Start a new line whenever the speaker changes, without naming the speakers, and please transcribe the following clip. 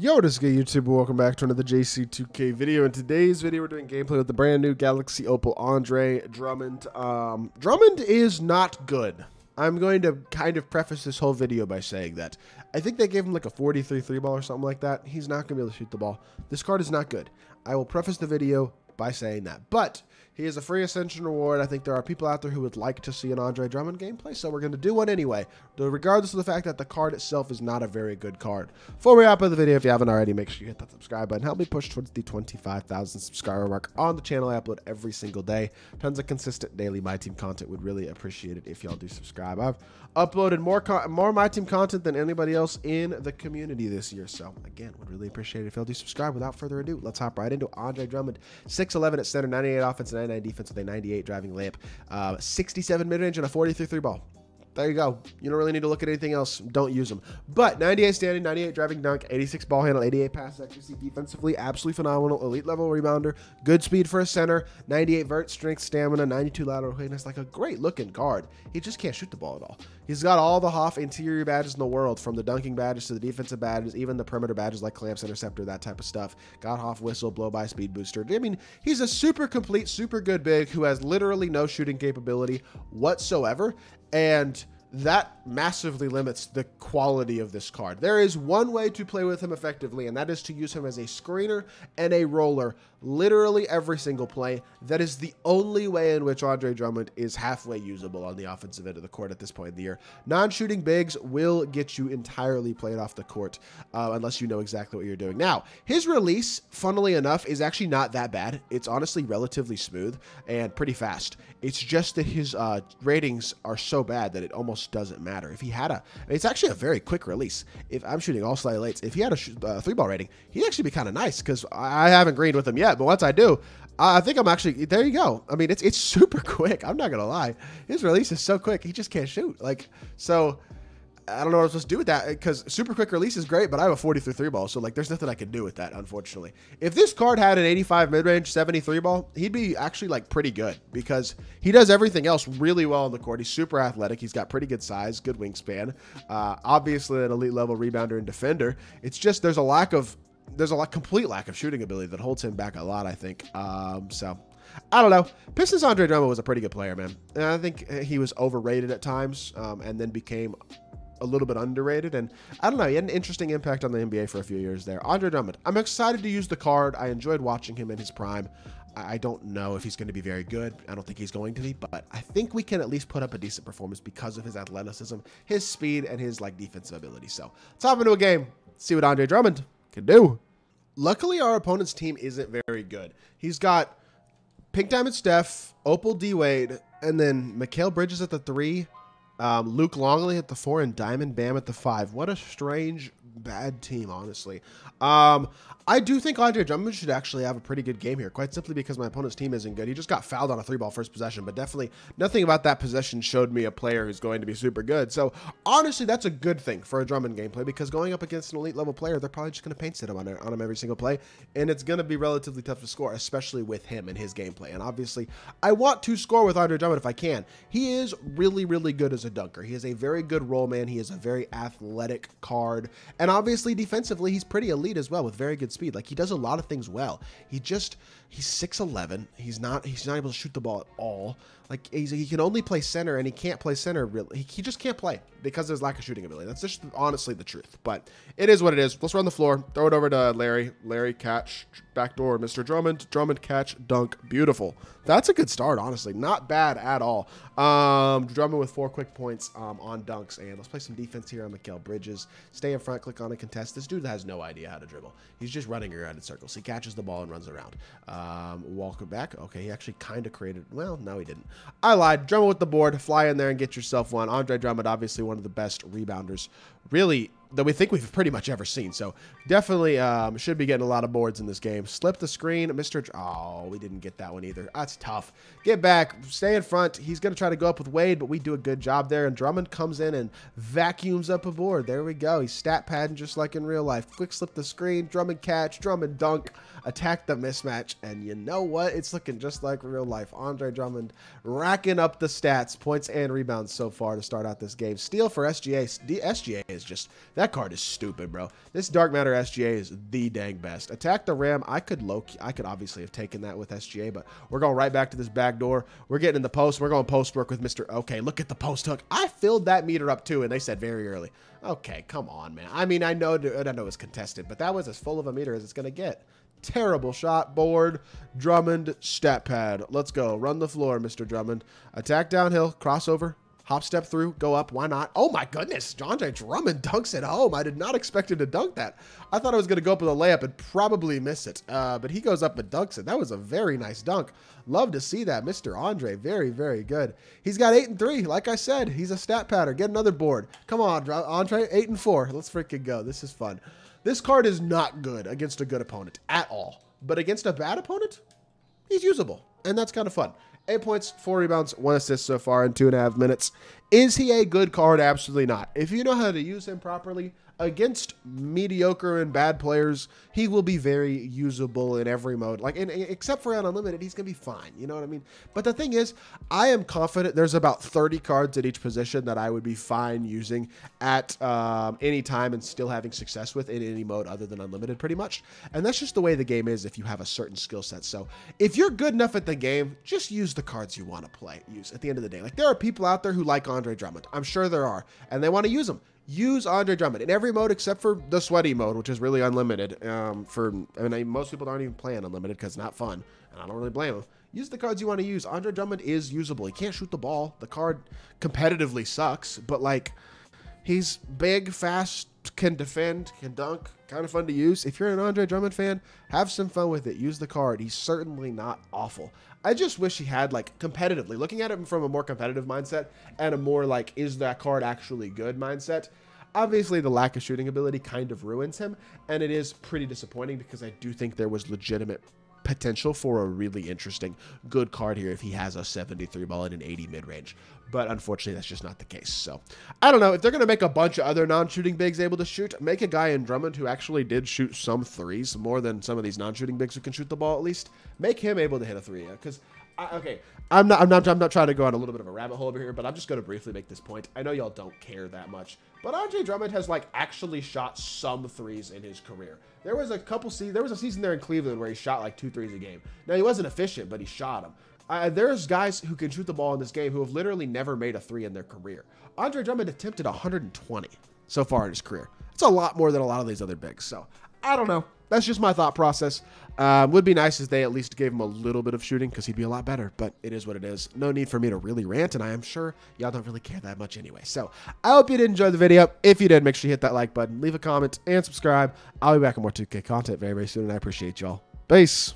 Yo, what is good YouTube? Welcome back to another JC2K video. In today's video, we're doing gameplay with the brand new Galaxy Opal Andre Drummond. Um, Drummond is not good. I'm going to kind of preface this whole video by saying that. I think they gave him like a 43 3 ball or something like that. He's not going to be able to shoot the ball. This card is not good. I will preface the video by saying that. But he is a free Ascension reward. I think there are people out there who would like to see an Andre Drummond gameplay, so we're going to do one anyway, regardless of the fact that the card itself is not a very good card. Before we wrap up the video, if you haven't already, make sure you hit that subscribe button. Help me push towards the 25,000 subscriber mark on the channel. I upload every single day. Tons of consistent daily My Team content. Would really appreciate it if y'all do subscribe. I've uploaded more more My Team content than anybody else in the community this year, so again, would really appreciate it if y'all do subscribe. Without further ado, let's hop right into Andre Drummond. 6'11 at center, 98 offense, 99 defense with a 98 driving layup, uh, 67 mid range, and a 43 three ball. There you go. You don't really need to look at anything else. Don't use them. But 98 standing, 98 driving dunk, 86 ball handle, 88 pass accuracy, defensively absolutely phenomenal, elite level rebounder, good speed for a center, 98 vert, strength, stamina, 92 lateral quickness. Like a great looking guard. He just can't shoot the ball at all. He's got all the HOF interior badges in the world, from the dunking badges to the defensive badges, even the perimeter badges like clamps, interceptor, that type of stuff. Got HOF whistle, blow by, speed booster. I mean, he's a super complete, super good big who has literally no shooting capability whatsoever. And that massively limits the quality of this card. There is one way to play with him effectively, and that is to use him as a screener and a roller literally every single play. That is the only way in which Andre Drummond is halfway usable on the offensive end of the court at this point in the year. Non-shooting bigs will get you entirely played off the court uh, unless you know exactly what you're doing. Now, his release, funnily enough, is actually not that bad. It's honestly relatively smooth and pretty fast. It's just that his uh, ratings are so bad that it almost doesn't matter. If he had a, it's actually a very quick release. If I'm shooting all slide lates, if he had a uh, three ball rating, he'd actually be kind of nice because I haven't greened with him yet. But once I do, I think I'm actually there. You go. I mean, it's it's super quick. I'm not gonna lie. His release is so quick. He just can't shoot. Like so. I don't know what I'm supposed to do with that because super quick release is great, but I have a 43 three ball, so like there's nothing I can do with that, unfortunately. If this card had an 85 mid range, 73 ball, he'd be actually like pretty good because he does everything else really well on the court. He's super athletic. He's got pretty good size, good wingspan. Uh, obviously, an elite level rebounder and defender. It's just there's a lack of there's a lot, complete lack of shooting ability that holds him back a lot, I think. Um, so, I don't know. Pistons Andre Drummond was a pretty good player, man. And I think he was overrated at times um, and then became a little bit underrated. And I don't know, he had an interesting impact on the NBA for a few years there. Andre Drummond, I'm excited to use the card. I enjoyed watching him in his prime. I don't know if he's going to be very good. I don't think he's going to be, but I think we can at least put up a decent performance because of his athleticism, his speed, and his like defensive ability. So let's hop into a game, see what Andre Drummond can do. Luckily, our opponent's team isn't very good. He's got Pink Diamond Steph, Opal D Wade, and then Mikal Bridges at the three, um, Luke Longley at the four, and Diamond Bam at the five. What a strange, bad team, honestly. Um, I do think Andre Drummond should actually have a pretty good game here, quite simply because my opponent's team isn't good. He just got fouled on a three ball first possession, but definitely nothing about that possession showed me a player who's going to be super good. So honestly, that's a good thing for a Drummond gameplay because going up against an elite level player, they're probably just going to paint sit him on, on him every single play, and it's going to be relatively tough to score, especially with him and his gameplay. And obviously, I want to score with Andre Drummond if I can. He is really, really good as a dunker. He is a very good roll man. He is a very athletic card, and obviously defensively, he's pretty elite as well with very good speed. Like he does a lot of things well. He just he's 6'11. He's not he's not able to shoot the ball at all. Like he can only play center and he can't play center really. He, he just can't play because there's lack of shooting ability. That's just honestly the truth. But it is what it is. Let's run the floor. Throw it over to Larry. Larry catch backdoor. Mr. Drummond. Drummond catch dunk. Beautiful. That's a good start, honestly. Not bad at all. Um, Drummond with four quick points um, on dunks. And let's play some defense here on Mikal Bridges. Stay in front. Click on a contest. This dude has no idea how to dribble. He's just running around in circles. He catches the ball and runs around. Um, Walker back. Okay, he actually kind of created. Well, no, he didn't. I lied. Drummond with the board. Fly in there and get yourself one. Andre Drummond, obviously one of the best rebounders, really that we think we've pretty much ever seen. So definitely um, should be getting a lot of boards in this game. Slip the screen, Mr. oh, we didn't get that one either. That's tough. Get back, stay in front. He's going to try to go up with Wade, but we do a good job there. And Drummond comes in and vacuums up a board. There we go. He's stat padding just like in real life. Quick slip the screen, Drummond catch, Drummond dunk, attack the mismatch. And you know what? It's looking just like real life. Andre Drummond racking up the stats, points and rebounds so far to start out this game. Steal for SGA. SGA is just That card is stupid, bro. This Dark Matter SGA is the dang best. Attack the Ram. I could low I could obviously have taken that with SGA, but we're going right back to this back door. We're getting in the post. We're going post work with Mr. Okay, look at the post hook. I filled that meter up too, and they said very early. Okay, come on, man. I mean, I know I know it's contested, but that was as full of a meter as it's gonna get. Terrible shot. Board. Drummond. Stat pad. Let's go. Run the floor, Mr. Drummond. Attack downhill. Crossover. Hop step through. Go up. Why not? Oh my goodness. Andre Drummond dunks it home. I did not expect him to dunk that. I thought I was going to go up with a layup and probably miss it. Uh, but he goes up and dunks it. That was a very nice dunk. Love to see that. Mr. Andre. Very, very good. He's got 8 and 3. Like I said, he's a stat pattern. Get another board. Come on, Andre. 8 and 4. Let's freaking go. This is fun. This card is not good against a good opponent at all. But against a bad opponent, he's usable. And that's kind of fun. Eight points, four rebounds, one assist so far in two and a half minutes. Is he a good card? Absolutely not. If you know how to use him properly, against mediocre and bad players, he will be very usable in every mode. Like, in, except for on unlimited, he's gonna be fine. You know what I mean? But the thing is, I am confident there's about 30 cards at each position that I would be fine using at um, any time and still having success with in any mode other than unlimited, pretty much. And that's just the way the game is if you have a certain skill set. So if you're good enough at the game, just use the cards you want to play. Use at the end of the day. Like there are people out there who like Andre Drummond. I'm sure there are, and they want to use them use Andre Drummond in every mode except for the sweaty mode, which is really unlimited. Um, for I mean, most people aren't even playing unlimited because it's not fun, and I don't really blame them. Use the cards you want to use. Andre Drummond is usable. He can't shoot the ball. The card competitively sucks, but like, he's big, fast, can defend, can dunk, kind of fun to use. If you're an Andre Drummond fan, have some fun with it. Use the card. He's certainly not awful. I just wish he had like competitively looking at it from a more competitive mindset and a more like is that card actually good mindset. Obviously, the lack of shooting ability kind of ruins him, and it is pretty disappointing because I do think there was legitimate potential for a really interesting, good card here if he has a 73 ball and an 80 mid range. But unfortunately, that's just not the case. So I don't know. If they're going to make a bunch of other non shooting bigs able to shoot, make a guy in Drummond who actually did shoot some threes, more than some of these non shooting bigs who can shoot the ball at least. Make him able to hit a three. Because I, okay, I'm not, I'm not, I'm not trying to go on a little bit of a rabbit hole over here, but I'm just going to briefly make this point. I know y'all don't care that much, but Andre Drummond has like actually shot some threes in his career. There was a couple see, there was a season there in Cleveland where he shot like two threes a game. Now he wasn't efficient, but he shot them. Uh, there's guys who can shoot the ball in this game who have literally never made a three in their career. Andre Drummond attempted 120 so far in his career. It's a lot more than a lot of these other bigs. So I don't know. That's just my thought process. Um, would be nice if they at least gave him a little bit of shooting because he'd be a lot better, but it is what it is. No need for me to really rant, and I am sure y'all don't really care that much anyway. So I hope you did enjoy the video. If you did, make sure you hit that like button, leave a comment, and subscribe. I'll be back with more 2K content very, very soon, and I appreciate y'all. Peace.